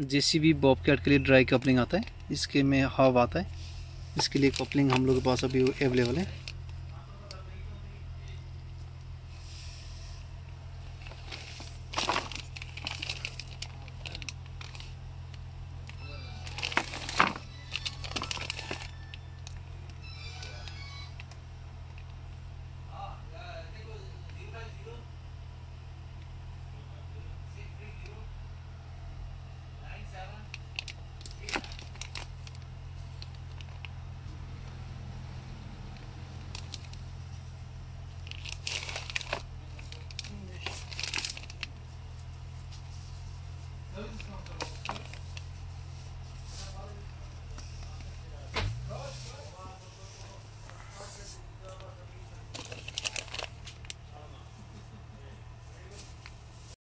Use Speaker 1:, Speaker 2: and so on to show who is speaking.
Speaker 1: JCB Bobcat के लिए dry coupling आता है, इसके में हब आता है। इसके लिए कपलिंग हम लोग के पास अभी अवेलेबल है। those